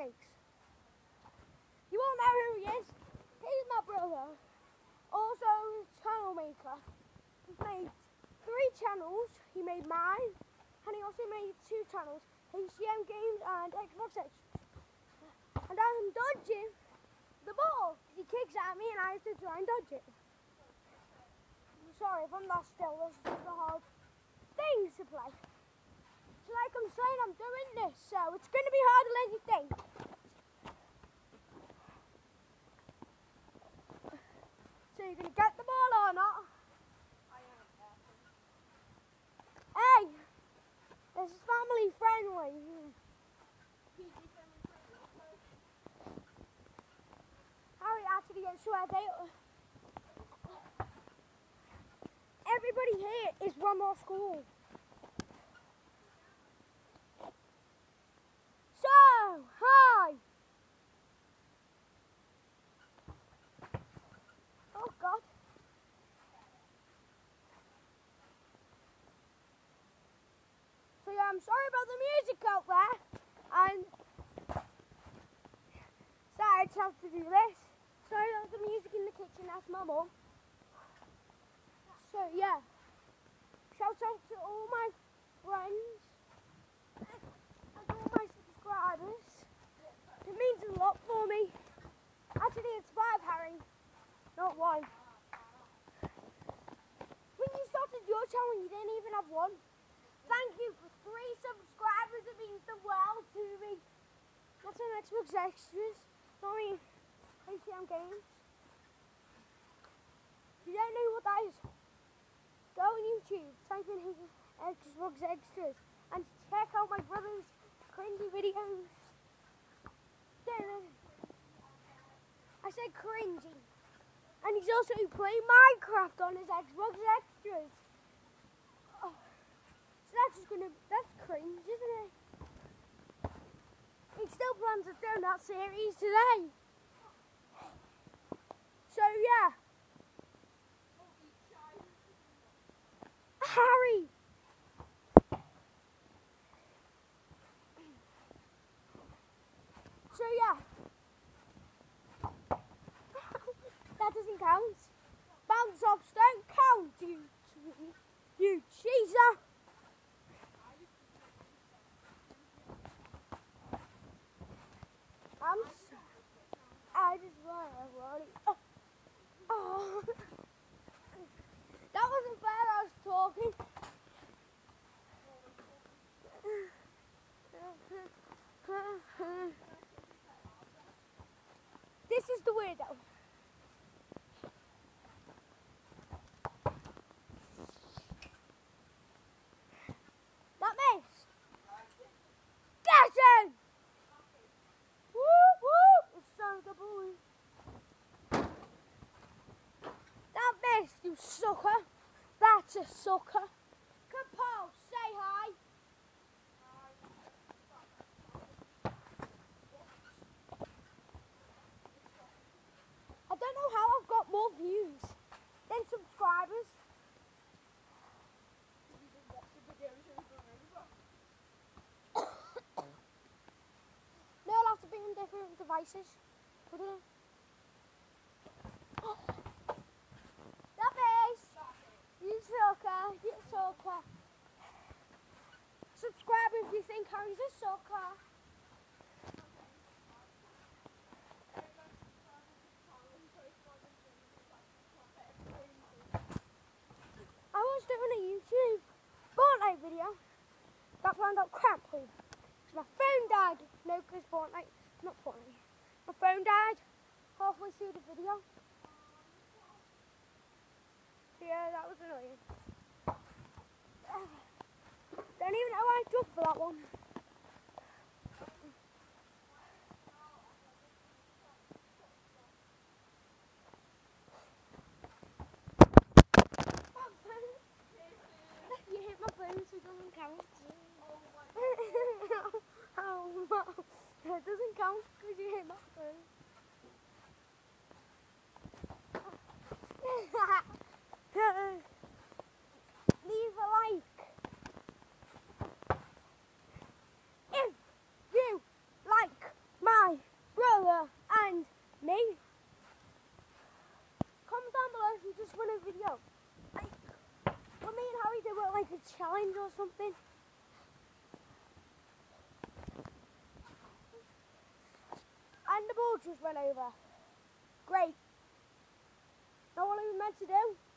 makes. You all know who he is. He's my brother. Also, channel maker. He's made three channels. He made mine, and he also made two channels, HCM Games and Xbox Edge. And I'm dodging the ball. He kicks at me and I have to try and dodge it. I'm sorry if I'm not still. This is a hard thing to play. So like I'm saying, I'm doing this, so it's going to be harder than you Gets they uh, Everybody here is from our school. So, hi. Oh God. So yeah, I'm sorry about the music out there. And sorry to have to do this. Sorry about the music in the kitchen, that's my mum. So yeah. Shout out to all my friends and all my subscribers. It means a lot for me. Actually it's five Harry, not one. When you started your channel you didn't even have one. Thank you for three subscribers. It means the world to me. That's on Xbox Extras. Sorry, HCM Games. If you don't know what that is, go on YouTube, type in Xbox Extras, and check out my brother's cringy videos. I said cringy. And he's also playing Minecraft on his Xbox Extras. Oh. So that's just gonna that's cringe, isn't it? He still plans on doing that series today. So yeah. Harry! So yeah. that doesn't count. Bounce offs don't count, you cheeser. I'm so, I just want to worry. Oh. oh. that wasn't fair, I was talking. this is the weirdo. That miss. Get him! Woo woo! It's so the boy. That missed, you sucker. That's a sucker. Kapal, say hi. I don't know how I've got more views than subscribers. No, I'll have to bring in different devices. Put it in. That is. You sucker. You sucker. Subscribe if you think Harry's a sucker. I was doing a YouTube Fortnite video that crap hole. 'Cause my phone died. Graham died halfway through the video. So yeah, that was annoying. Don't even know how I jumped for that one. Challenge or something. And the ball just went over. Great. Now what we meant to do?